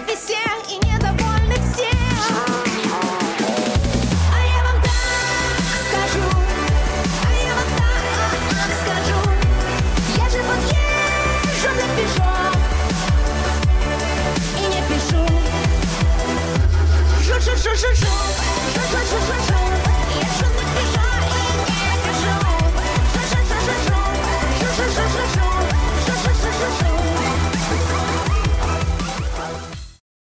против всех и недовольны все. А я вам так скажу, а я вам так, скажу, я же вот езжу на и не пишу. Шшшшш